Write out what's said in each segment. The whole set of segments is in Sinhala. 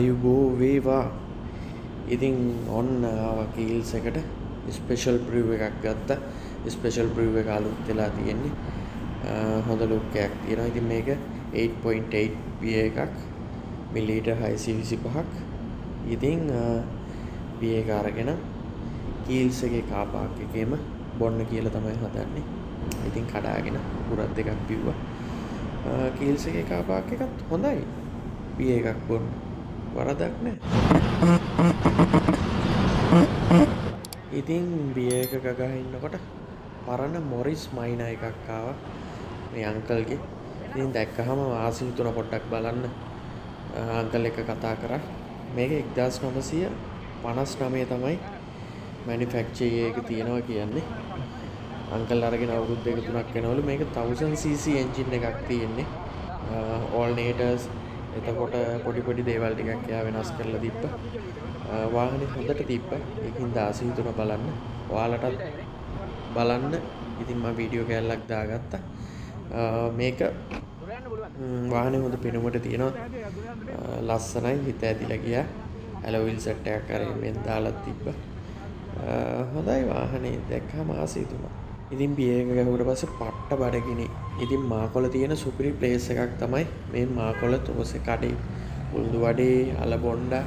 ආයුබෝ වේවා. ඉතින් ඔන්න කීල්ස එකට ස්පෙෂල් බ්‍රිව් එකක් ගත්ත. ස්පෙෂල් බ්‍රිව් එක අලුත් වෙලා තියෙන්නේ. හොඳ ලුක්කයක් තියෙනවා. ඉතින් මේක 8.8 බිය එකක් මිලිලීටර් 625ක් ඉතින් බිය එක අරගෙන කීල්ස් එකේ කාර් පාක් එකේම බොන්න කියලා තමයි හදන්නේ. ඉතින් කඩාගෙන පුරත් දෙකක් බිව්වා. කීල්ස් එකේ කාර් පාක් එකත් හොඳයි. බිය එකක් බොන්න. වරදක් නැහැ ඉතින් බිය එක ගගා ඉන්නකොට පරණ මොරිස් මයින එකක් ආවා මේ අංකල්ගේ ඉතින් දැක්කහම ආසි හිතුණ පොඩ්ඩක් බලන්න. අංකල් එක කතා කරා. මේක එක්දස් නමසය පනස් නමේ තමයි මැනිෆැක්චේ එක තියෙනවා කියන්නේ. අංකල් අරගෙන අවුරුද් දෙක තුනක් වෙනවලු මේක 1000cc එන්ජින් එකක් තියෙන්නේ. ඕල්නේටර්ස් එතකොට පොඩි පොඩි දේවල් ටිකක් එයා වෙනස් කරලා තිබ්බ. වාහනේ හොඳට තිබ්බ. ඒකින් දාසි හිතුණ බලන්න. ඔයාලටත් බලන්න. ඉතින් මම වීඩියෝ කෑල්ලක් දාගත්තා. මේක වාහනේ හොඳ පෙනුමට තියෙනවා. ලස්සනයි. හිත ඇදිලා ගියා. ඇලොවිල් සෙට් එකක් අරගෙන දාලා තිබ්බා. හොඳයි වාහනේ. දැක්කම ආසයි තුනා ඉතින් බිය එක ගැහුවට පස්සේ පට්ට බඩගිනි. ඉතින් මාකොළ තියෙන සුපිරි ප්ලේස් එකක් තමයි මේ මාකොළ තෝසේ කඩේ. උල්දු වඩේ අලබොන්ඩා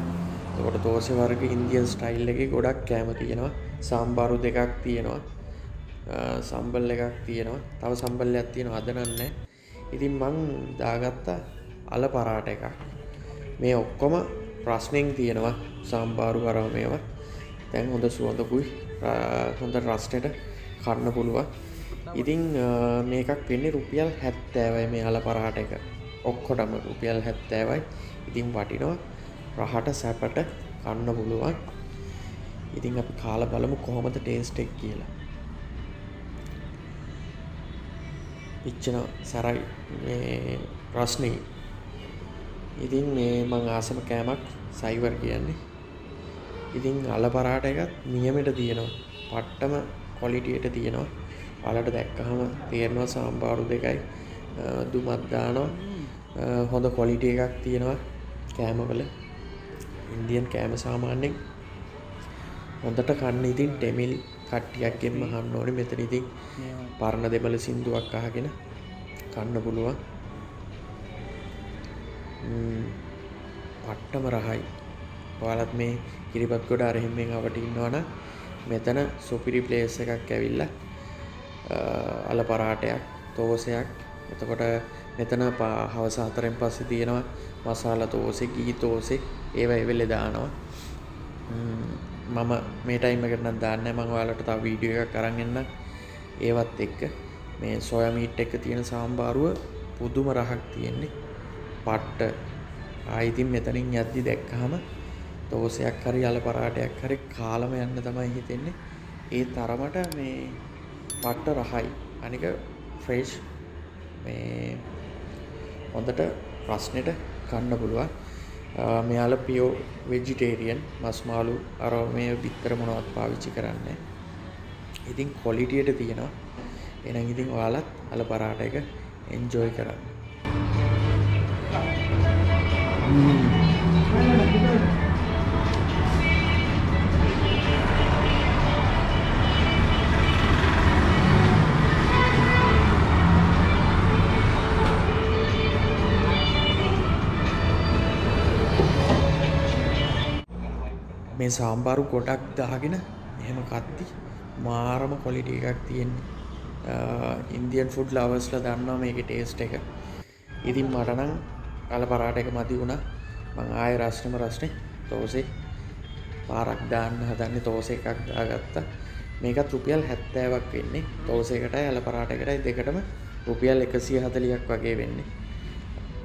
එතකොට තෝසේ වර්ග ඉන්දියන් ස්ටයිල් එකේ ගොඩක් කෑම තියෙනවා. සාම්බාරු දෙකක් තියෙනවා. සම්බල් එකක් තියෙනවා. තව සම්බල්ලයක් තියෙනවා. අද නන්නේ ඉතින් මං දාගත්තා අල පරාට එකක්. මේ ඔක්කොම ප්‍රශ්නෙන් තියෙනවා. සම්බාරු කරව මේවා. දැන් හොඳ සුවඳකුයි හොඳ රස්ටට කන්න පුළුවන්. ඉතින් මේකක් වෙන්නේ රුපියල් හැත්තෑවයි මේ අල පරාට එක. ඔක්කොටම රුපියල් හැත්තෑවයි. ඉතින් වටිනවා රහට සැපට කන්න පුළුවන්. ඉතින් අපි කාල බලමු කොහොමද ටේස්ටෙක් කියලා. පිච්චන සැරයි ප්‍රශ්නී. ඉතින් මේ මං ආසම කෑමක් සයිවර් කියන්නේ. ඉතින් අල පරාට එකත් නියමට තියෙනවා. පට්ටම කොලිටියට තියෙනවා. ඔයාලට දැක්කහම තේරෙනවා සාම්බාරු දෙකයි. දුමත් දානවා. හොඳ කොලිටි එකක් තියෙනවා කෑමවල ඉන්දියන් කෑම සාමාන්‍යයෙන් හොඳට කන්න ඉතින් ටෙමිල් කට්ටියක්ගෙන්ම අහන්න ඕනේ. මෙතන ඉතින් පරණ දෙමළ සින්දුවක් අහගෙන කන්න පුළුවන්. පට්ටම රහයි. ඔයාලත් මේ කිරිපත් ගොඩ අරහෙම්මෙන් අවට ඉන්නවනම් මෙතන සුපිරි ප්ලේස් එකක් ඇවිල්ලා අල පරාටයක් තෝසයක්. එතකොට මෙතන හවස හතරෙන් පස්සේ තියෙනවා මසාලා තෝසෙ ගී තෝසෙ. ඒවා එවෙලේ දානවා. මම මේ ටයිම් එකට නම් දාන්නේ මම ඔයාලට තව වීඩියෝ එකක් අරන් එන්නම් ඒවත් එක්ක මේ සොයා මීට් එක තියෙන සාම්බාරුව පුදුම රහක් තියෙන්නේ. පට්ට. ආයිතින් මෙතනින් යද්දි දැක්කහම තෝසයක් හරි අල පරාටයක් හරි කාලම යන්න තමයි හිතෙන්නේ. ඒ තරමට මේ පට්ට රහයි. අනික ෆ්‍රේෂ් මේ හොඳට ප්‍රශ්නෙට කන්න පුළුවන්. මෙයාල පියෝ වෙජිටේරියන් මස්මාලු අර මේ බිත්තර මොනවත් පාවිච්චි කරන්නේ ඉතින් කොලිටියට තියෙනවා. එනම් ඉතින් ඔයාලත් අල පරාට එක එන්ජෝයි කරන්න. මේ සාම්බාරු ගොඩක් දාගෙන එහෙම කත්ති මාරම කොලිටි එකක් තියෙන්නේ. ඉන්දියන් ෆුඩ් ලවර්ස්ලා දන්නවා මේකේ ටේස්ට් එක. ඉතින් මට නම් අල පරාට එක මදි වුණා. මං ආයෙ රස්නෙම රස්නේ තෝසේ පාරක් දාන්න හදන්නේ තෝසේ එකක් දාගත්තා. මේකත් රුපියල් 70ක් වෙන්නේ. තෝසේකටයි අල පරාට එකටයි දෙකටම රුපියල් 140ක් වගේ වෙන්නේ.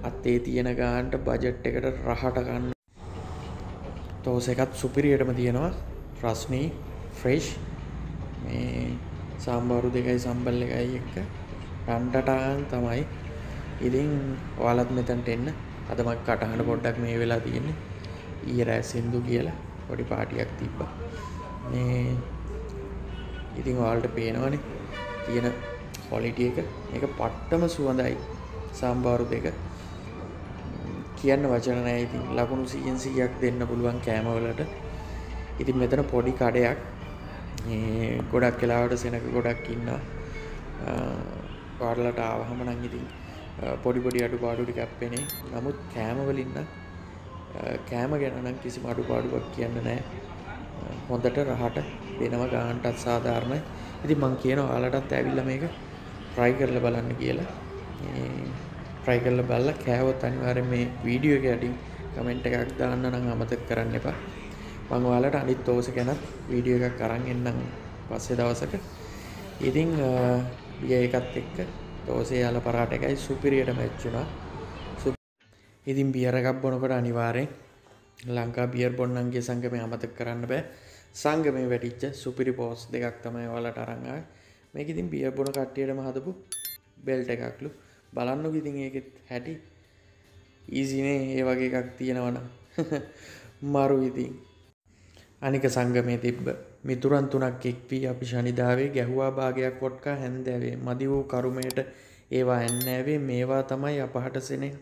අත්තේ තියෙන ගානට බජට් එකට රහට ගන්න තෝස එකත් සුපිරියටම තියෙනවා. රස්නී ෆ්‍රේෂ්. මේ සම්බාරු දෙකයි සම්බල් එකයි එක්ක රන්ටටාන් තමයි. ඉතින් ඔයාලත් මෙතැන්ට එන්න. අද මක් කටහඬ පොඩ්ඩක් මේ වෙලා තියෙන්නේ. ඊයේ රෑ සින්දු කියලා පොඩි පාටියක් තිබ්බා. මේ ඉතින් ඔයාලට පේනවනේ. තියෙන ක්වොලිටි එක. මේක පට්ටම සුවඳයි. සම්බාරු දෙක. කියන්න වචන නෑ. ඉතින් ලකුණු සියෙන් සියක් දෙන්න පුළුවන් කෑමවලට ඉතින් මෙතන පොඩි කඩයක්. ගොඩක් කලාවට සෙනක ගොඩක් ඉන්න පාඩලට ආවහම නං ඉතින් පොඩි පොඩි අඩු පාඩුටි කැප්පෙනේ නමුත් කෑමවලින්න කෑම ගැනනම් කිසි අඩු පාඩුවක් කියන්න නෑ. හොඳට රහට දෙනව ගාන්ටත් සාධාරණයි. ඉති මං කියන ඔයාලටත් ඇවිල්ල මේක ට්‍රයි කරල බලන්න කියලා. ට්‍රයි කරල බල්ල කෑවොත් අනිවාර මේ වීඩියෝ එක අඩින් කමෙන්ට් එකක් දාන්න නම් අමතක කරන්න එපා. මං ඔයාලට අනිත් තෝස ගැනත් වීඩියෝ එකක් කරන් එන්නම් පස්සේ දවසක. ඉතිං බිය එකත් එක්ක තෝසේ යාල පරාට එකයි සුපිරියට මැච්චුණා ඉතින් බියරකක් බොනකොට අනිවාරයෙන් ලංකා බියර් බොන්නන්ගේ සංගමය අමතක කරන්න බෑ. සංගමය වැටිච්ච සුපිරි පෝස් දෙකක් තමයි වලට අරංගා මේක ඉතින් බියර් බොන කට්ටියටම හදපු බෙල්ට එකක්ලු. බලන්නු ඉතින් ඒකෙත් හැටි. ඊසිනේ ඒ වගේ එකක් තියෙනවන මරු ඉතින්. අනික සංගමය තිබ්බ. මිතුරන් තුනක් එක්වී අපි ශනිදාවේ ගැහුවා භාගයක් කොට්කා හැන්දෑවේ. මදි වූ කරුමයට ඒවා ඇන්නෑවේ. මේවා තමයි අපහට සෙනෙ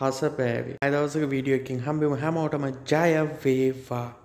හස පෑවේ අදවසක වීඩියෝ එකින් හම්බෙම. හැමෝටම ජය වේවා.